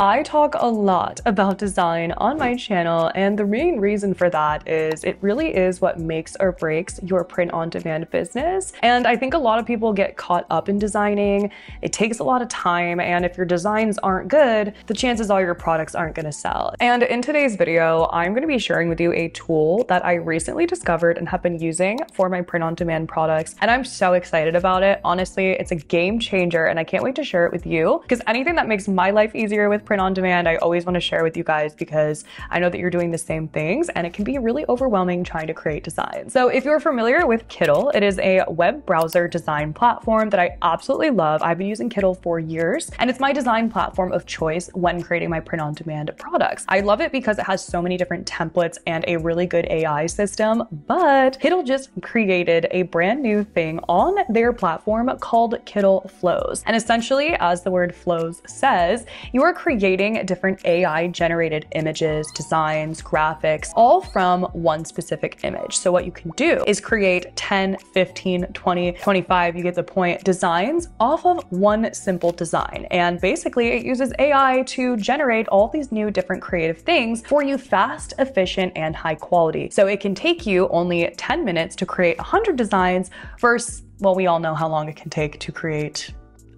I talk a lot about design on my channel, and the main reason for that is it really is what makes or breaks your print on demand business. And I think a lot of people get caught up in designing. It takes a lot of time, and if your designs aren't good, the chances are your products aren't going to sell. And in today's video, I'm going to be sharing with you a tool that I recently discovered and have been using for my print on demand products. And I'm so excited about it. Honestly, it's a game changer, and I can't wait to share it with you because anything that makes my life easier with print on demand, I always want to share with you guys because I know that you're doing the same things and it can be really overwhelming trying to create designs. So if you're familiar with Kittl, it is a web browser design platform that I absolutely love. I've been using Kittl for years and it's my design platform of choice when creating my print on demand products. I love it because it has so many different templates and a really good AI system, but Kittl just created a brand new thing on their platform called Kittl Flows. And essentially, as the word flows says, you are creating different AI generated images, designs, graphics, all from one specific image. So what you can do is create 10, 15, 20, 25, you get the point, designs off of one simple design. And basically it uses AI to generate all these new different creative things for you fast, efficient, and high quality. So it can take you only 10 minutes to create 100 designs versus well, we all know how long it can take to create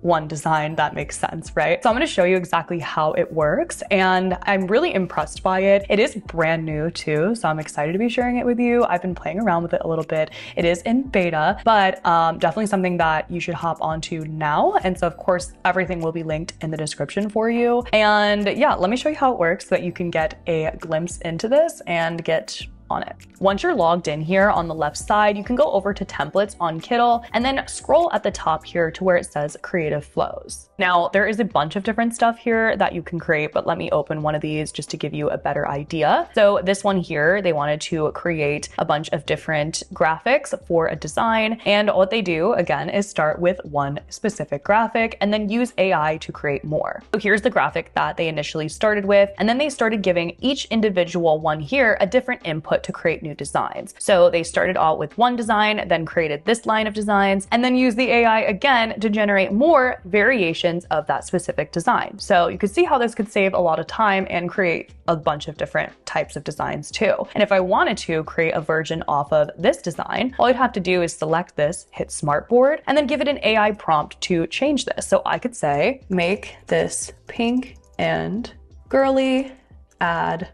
one design that makes sense, right? So I'm gonna show you exactly how it works and I'm really impressed by it. It is brand new too, so I'm excited to be sharing it with you. I've been playing around with it a little bit. It is in beta, but um, definitely something that you should hop onto now. And so of course, everything will be linked in the description for you. And yeah, let me show you how it works so that you can get a glimpse into this and get on it. Once you're logged in here on the left side, you can go over to templates on Kittl and then scroll at the top here to where it says creative flows. Now there is a bunch of different stuff here that you can create, but let me open one of these just to give you a better idea. So this one here, they wanted to create a bunch of different graphics for a design. And what they do again is start with one specific graphic and then use AI to create more. So here's the graphic that they initially started with. And then they started giving each individual one here a different input to create new designs. So they started out with one design, then created this line of designs, and then used the AI again to generate more variations of that specific design. So you can see how this could save a lot of time and create a bunch of different types of designs too. And if I wanted to create a version off of this design, all I'd have to do is select this, hit smartboard, and then give it an AI prompt to change this. So I could say, make this pink and girly, add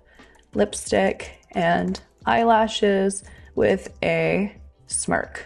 lipstick and eyelashes with a smirk.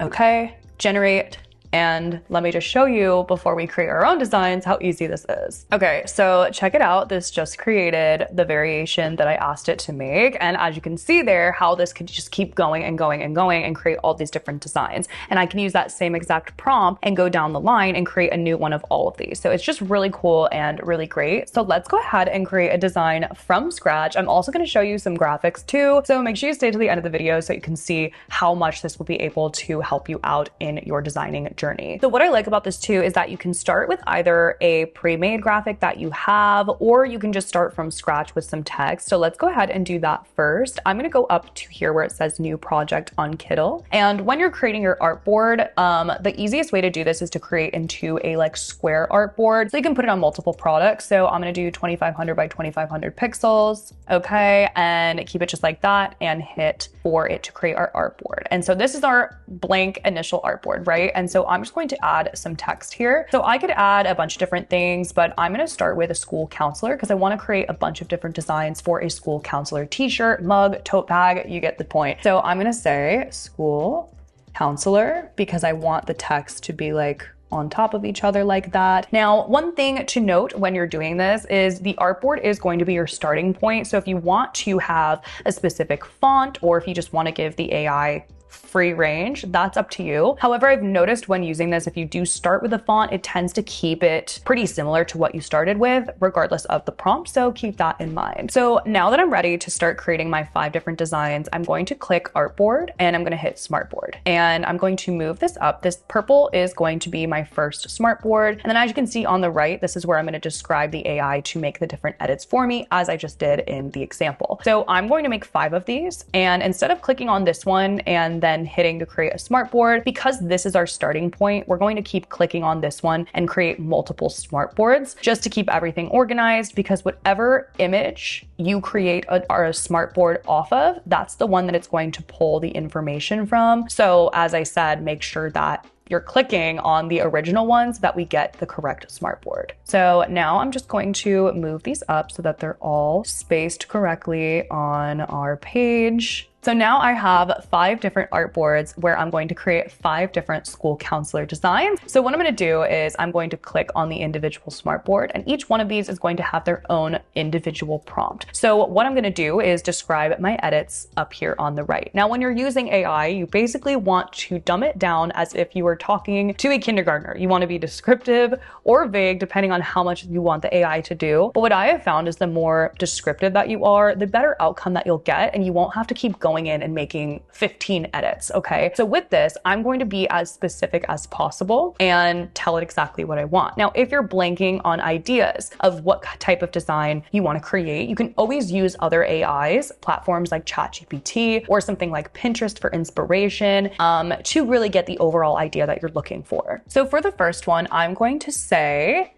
Okay, generate and let me just show you before we create our own designs how easy this is. Okay, so check it out. This just created the variation that I asked it to make. And as you can see there, how this could just keep going and going and going and create all these different designs. And I can use that same exact prompt and go down the line and create a new one of all of these. So it's just really cool and really great. So let's go ahead and create a design from scratch. I'm also gonna show you some graphics too. So make sure you stay to the end of the video so you can see how much this will be able to help you out in your designing journey journey. So what I like about this too is that you can start with either a pre-made graphic that you have, or you can just start from scratch with some text. So let's go ahead and do that first. I'm gonna go up to here where it says new project on Kittl. And when you're creating your artboard, um, the easiest way to do this is to create into a like square artboard. So you can put it on multiple products. So I'm gonna do 2500 by 2500 pixels. Okay, and keep it just like that and hit for it to create our artboard. And so this is our blank initial artboard, right? And so I'm just going to add some text here. So I could add a bunch of different things, but I'm going to start with a school counselor because I want to create a bunch of different designs for a school counselor t-shirt, mug, tote bag. You get the point. So I'm going to say school counselor because I want the text to be like on top of each other like that. Now, one thing to note when you're doing this is the artboard is going to be your starting point. So if you want to have a specific font or if you just want to give the AI free range, that's up to you. However, I've noticed when using this, if you do start with a font, it tends to keep it pretty similar to what you started with, regardless of the prompt. So keep that in mind. So now that I'm ready to start creating my five different designs, I'm going to click artboard and I'm going to hit smartboard and I'm going to move this up. This purple is going to be my first smartboard. And then as you can see on the right, this is where I'm going to describe the AI to make the different edits for me as I just did in the example. So I'm going to make five of these. And instead of clicking on this one and and then hitting to create a smartboard. Because this is our starting point, we're going to keep clicking on this one and create multiple smartboards just to keep everything organized because whatever image you create a, a smartboard off of, that's the one that it's going to pull the information from. So as I said, make sure that you're clicking on the original ones that we get the correct smartboard. So now I'm just going to move these up so that they're all spaced correctly on our page. So now I have five different artboards where I'm going to create five different school counselor designs. So what I'm going to do is I'm going to click on the individual smartboard and each one of these is going to have their own individual prompt. So what I'm going to do is describe my edits up here on the right. Now, when you're using AI, you basically want to dumb it down as if you were talking to a kindergartner. You want to be descriptive or vague depending on how much you want the AI to do. But what I have found is the more descriptive that you are, the better outcome that you'll get and you won't have to keep going going in and making 15 edits. Okay. So with this, I'm going to be as specific as possible and tell it exactly what I want. Now, if you're blanking on ideas of what type of design you want to create, you can always use other AIs, platforms like ChatGPT or something like Pinterest for inspiration um, to really get the overall idea that you're looking for. So for the first one, I'm going to say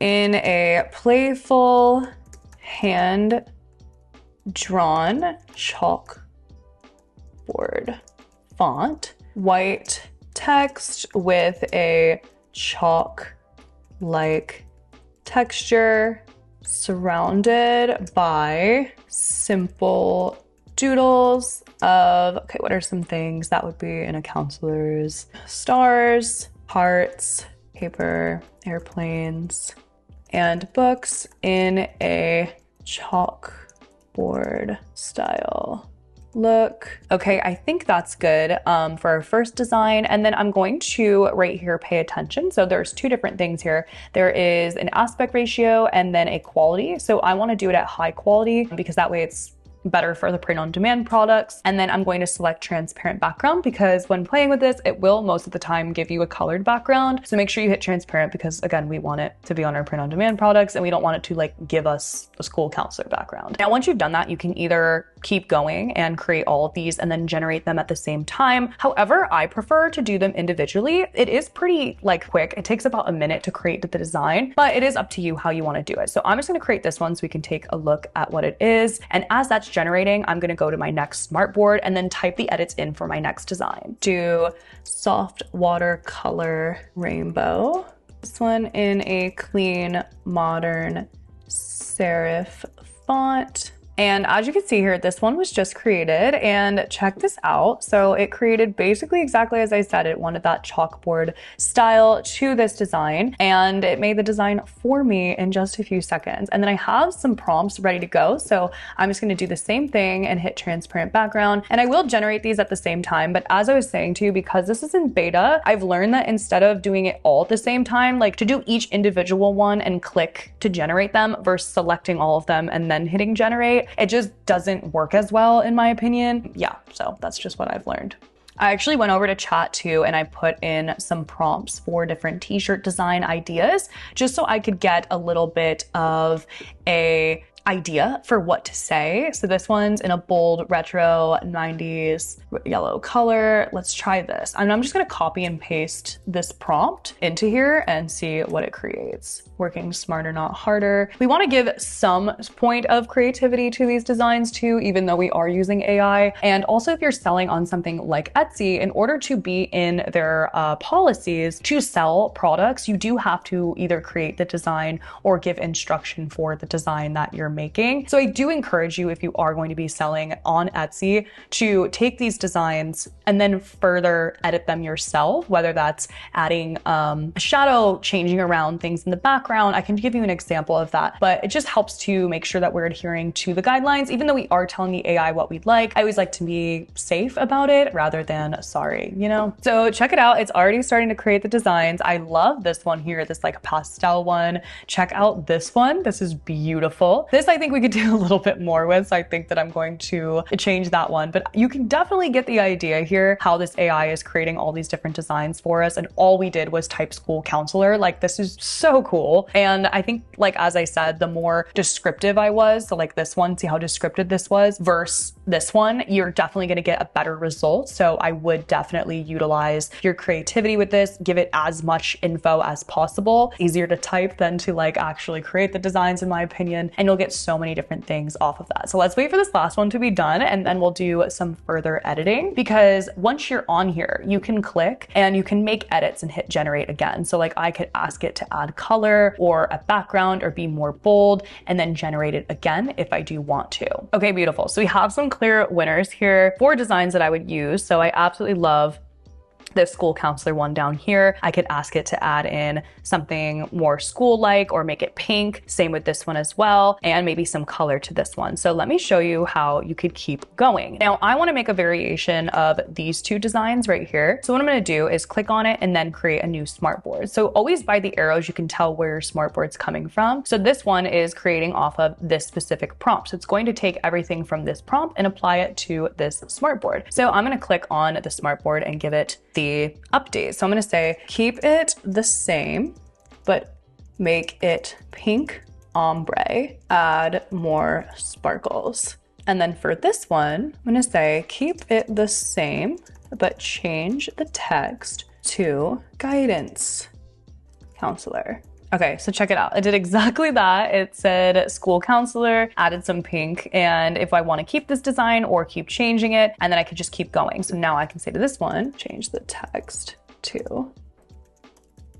in a playful hand drawn chalkboard font, white text with a chalk like texture surrounded by simple doodles of okay what are some things that would be in a counselor's? Stars hearts paper airplanes and books in a chalk board style look. Okay, I think that's good um, for our first design. And then I'm going to right here pay attention. So there's two different things here. There is an aspect ratio and then a quality. So I want to do it at high quality because that way it's better for the print on demand products. And then I'm going to select transparent background because when playing with this, it will most of the time give you a colored background. So make sure you hit transparent because again, we want it to be on our print on demand products and we don't want it to like give us a school counselor background. Now, once you've done that, you can either keep going and create all of these and then generate them at the same time. However, I prefer to do them individually. It is pretty like quick. It takes about a minute to create the design, but it is up to you how you want to do it. So I'm just going to create this one so we can take a look at what it is. And as that's generating, I'm to go to my next smartboard and then type the edits in for my next design. Do soft watercolor rainbow. This one in a clean, modern serif font. And as you can see here, this one was just created and check this out. So it created basically exactly as I said, it wanted that chalkboard style to this design and it made the design for me in just a few seconds. And then I have some prompts ready to go. So I'm just gonna do the same thing and hit transparent background. And I will generate these at the same time. But as I was saying to you, because this is in beta, I've learned that instead of doing it all at the same time, like to do each individual one and click to generate them versus selecting all of them and then hitting generate, it just doesn't work as well, in my opinion. Yeah, so that's just what I've learned. I actually went over to chat too and I put in some prompts for different t shirt design ideas just so I could get a little bit of a idea for what to say. So this one's in a bold retro 90s yellow color. Let's try this. And I'm just gonna copy and paste this prompt into here and see what it creates working smarter, not harder. We want to give some point of creativity to these designs too, even though we are using AI. And also, if you're selling on something like Etsy, in order to be in their uh, policies to sell products, you do have to either create the design or give instruction for the design that you're making. So I do encourage you, if you are going to be selling on Etsy, to take these designs and then further edit them yourself, whether that's adding um, a shadow, changing around things in the background. I can give you an example of that, but it just helps to make sure that we're adhering to the guidelines. Even though we are telling the AI what we'd like, I always like to be safe about it rather than sorry, you know? So check it out. It's already starting to create the designs. I love this one here, this like pastel one. Check out this one. This is beautiful. This I think we could do a little bit more with. So I think that I'm going to change that one. But you can definitely get the idea here how this AI is creating all these different designs for us. And all we did was type school counselor. Like this is so cool. And I think like as I said, the more descriptive I was, so like this one, see how descriptive this was versus this one, you're definitely going to get a better result. So I would definitely utilize your creativity with this, give it as much info as possible. Easier to type than to like actually create the designs, in my opinion. And you'll get so many different things off of that. So let's wait for this last one to be done and then we'll do some further editing because once you're on here, you can click and you can make edits and hit generate again. So like I could ask it to add color or a background or be more bold and then generate it again if I do want to. Okay, beautiful. So we have some clear winners here for designs that I would use. So I absolutely love this school counselor one down here. I could ask it to add in something more school-like or make it pink. Same with this one as well, and maybe some color to this one. So let me show you how you could keep going. Now I wanna make a variation of these two designs right here. So what I'm gonna do is click on it and then create a new smartboard. So always by the arrows, you can tell where your smartboard's coming from. So this one is creating off of this specific prompt. So it's going to take everything from this prompt and apply it to this smartboard. So I'm gonna click on the smartboard and give it the update. So I'm gonna say keep it the same, but make it pink ombre, add more sparkles. And then for this one, I'm gonna say keep it the same, but change the text to guidance counselor. Okay, so check it out. I did exactly that. It said school counselor, added some pink, and if I want to keep this design or keep changing it, and then I could just keep going. So now I can say to this one, change the text to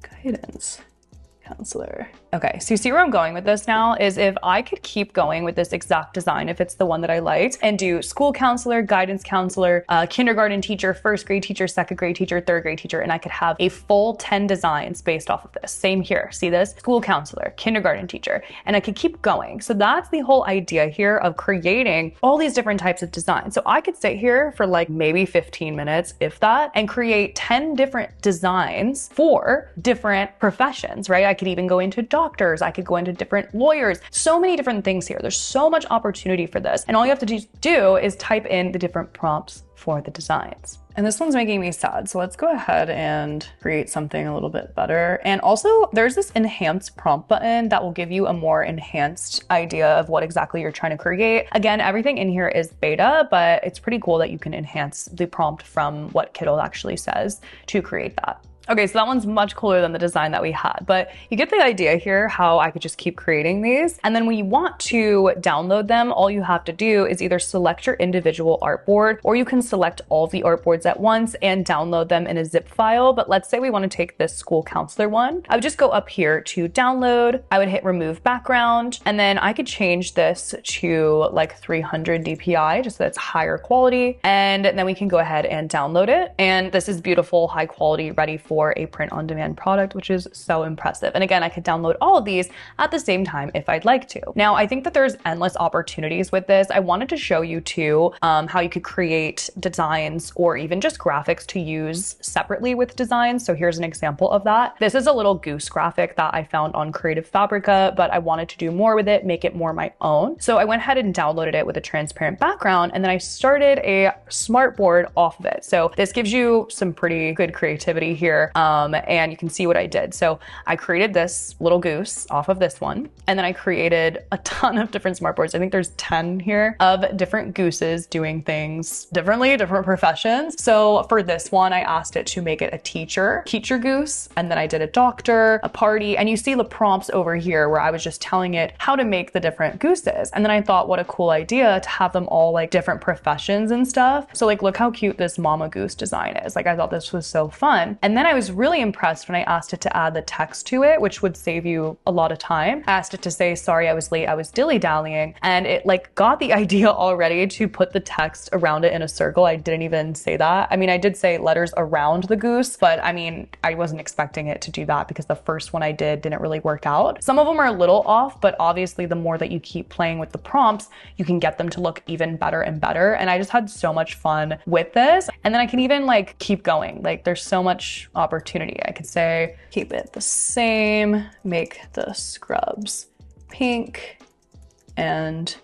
guidance counselor. Okay, so you see where I'm going with this now is if I could keep going with this exact design, if it's the one that I liked, and do school counselor, guidance counselor, uh, kindergarten teacher, first grade teacher, second grade teacher, third grade teacher, and I could have a full 10 designs based off of this. Same here. See this? School counselor, kindergarten teacher, and I could keep going. So that's the whole idea here of creating all these different types of designs. So I could sit here for like maybe 15 minutes, if that, and create 10 different designs for different professions, right? I could even go into doctors, I could go into different lawyers, so many different things here. There's so much opportunity for this. And all you have to do is type in the different prompts for the designs. And this one's making me sad. So let's go ahead and create something a little bit better. And also there's this enhance prompt button that will give you a more enhanced idea of what exactly you're trying to create. Again, everything in here is beta, but it's pretty cool that you can enhance the prompt from what Kittl actually says to create that. Okay, so that one's much cooler than the design that we had, but you get the idea here how I could just keep creating these. And then when you want to download them, all you have to do is either select your individual artboard or you can select all the artboards at once and download them in a zip file. But let's say we want to take this school counselor one. I would just go up here to download. I would hit remove background and then I could change this to like 300 DPI just so it's higher quality. And then we can go ahead and download it. And this is beautiful, high quality, ready for for a print on demand product, which is so impressive. And again, I could download all of these at the same time if I'd like to. Now, I think that there's endless opportunities with this. I wanted to show you too um, how you could create designs or even just graphics to use separately with designs. So here's an example of that. This is a little goose graphic that I found on Creative Fabrica, but I wanted to do more with it, make it more my own. So I went ahead and downloaded it with a transparent background, and then I started a smartboard off of it. So this gives you some pretty good creativity here um, and you can see what I did. So I created this little goose off of this one, and then I created a ton of different smartboards. I think there's 10 here of different gooses doing things differently, different professions. So for this one, I asked it to make it a teacher, teacher goose, and then I did a doctor, a party, and you see the prompts over here where I was just telling it how to make the different gooses. And then I thought, what a cool idea to have them all like different professions and stuff. So like, look how cute this mama goose design is. Like I thought this was so fun. And then I was really impressed when I asked it to add the text to it, which would save you a lot of time. I asked it to say, sorry, I was late, I was dilly dallying. And it like got the idea already to put the text around it in a circle. I didn't even say that. I mean, I did say letters around the goose, but I mean, I wasn't expecting it to do that because the first one I did didn't really work out. Some of them are a little off, but obviously the more that you keep playing with the prompts, you can get them to look even better and better. And I just had so much fun with this. And then I can even like keep going. Like there's so much opportunity. I could say, keep it the same, make the scrubs pink, and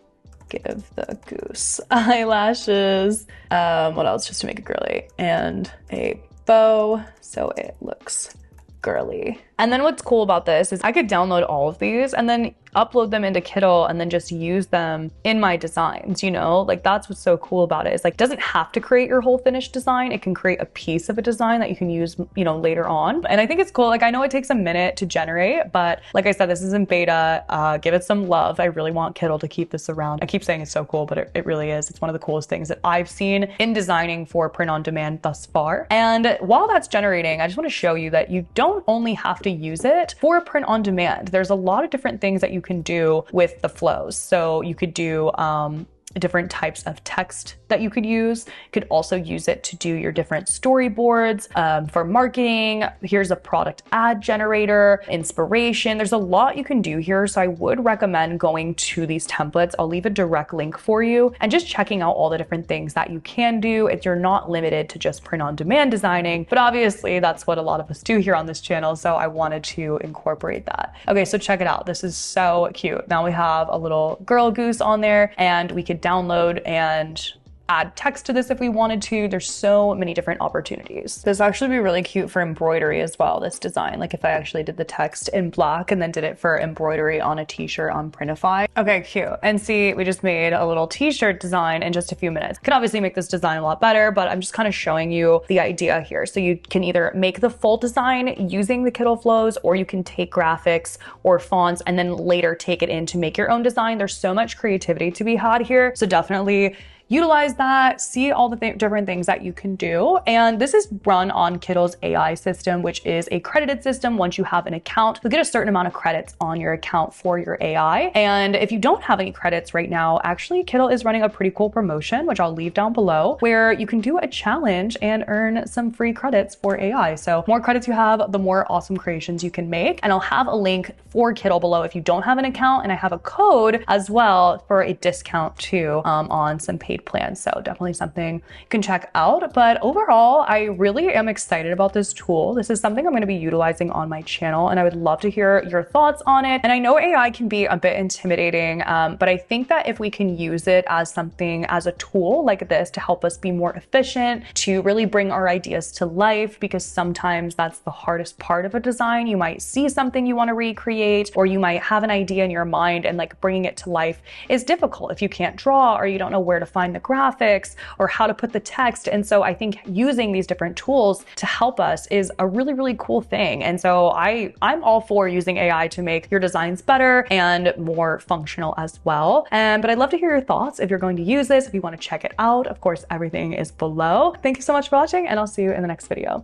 give the goose eyelashes. Um, what else just to make it girly? And a bow so it looks girly. And then what's cool about this is I could download all of these and then upload them into Kittl and then just use them in my designs, you know? Like that's what's so cool about it. it. Is like it doesn't have to create your whole finished design. It can create a piece of a design that you can use, you know, later on. And I think it's cool. Like I know it takes a minute to generate, but like I said, this is in beta. Uh, give it some love. I really want Kittl to keep this around. I keep saying it's so cool, but it, it really is. It's one of the coolest things that I've seen in designing for print on demand thus far. And while that's generating, I just want to show you that you don't only have to use it for print on demand. There's a lot of different things that you can do with the flows. So you could do um, different types of text that you could use. You could also use it to do your different storyboards um, for marketing. Here's a product ad generator, inspiration. There's a lot you can do here. So I would recommend going to these templates. I'll leave a direct link for you and just checking out all the different things that you can do if you're not limited to just print on demand designing. But obviously, that's what a lot of us do here on this channel. So I wanted to incorporate that. Okay, so check it out. This is so cute. Now we have a little girl goose on there and we could download and add text to this if we wanted to. There's so many different opportunities. This actually be really cute for embroidery as well, this design. Like if I actually did the text in black and then did it for embroidery on a t-shirt on Printify. Okay, cute. And see, we just made a little t-shirt design in just a few minutes. Could obviously make this design a lot better, but I'm just kind of showing you the idea here. So you can either make the full design using the Kittl flows, or you can take graphics or fonts and then later take it in to make your own design. There's so much creativity to be had here. So definitely utilize that, see all the th- different things that you can do. And this is run on Kittl's AI system, which is a credited system. Once you have an account, you'll get a certain amount of credits on your account for your AI. And if you don't have any credits right now, actually, Kittl is running a pretty cool promotion, which I'll leave down below, where you can do a challenge and earn some free credits for AI. So, more credits you have, the more awesome creations you can make. And I'll have a link for Kittl below if you don't have an account. And I have a code as well for a discount too um, on some paid paid plans. So definitely something you can check out. But overall, I really am excited about this tool. This is something I'm going to be utilizing on my channel, and I would love to hear your thoughts on it. And I know AI can be a bit intimidating, um, but I think that if we can use it as something, as a tool like this to help us be more efficient, to really bring our ideas to life, because sometimes that's the hardest part of a design. You might see something you want to recreate, or you might have an idea in your mind, and like bringing it to life is difficult if you can't draw or you don't know where to find the graphics or how to put the text. And so I think using these different tools to help us is a really, really cool thing. And so I, I'm all for using AI to make your designs better and more functional as well. And, but I'd love to hear your thoughts if you're going to use this, if you want to check it out. Of course, everything is below. Thank you so much for watching and I'll see you in the next video.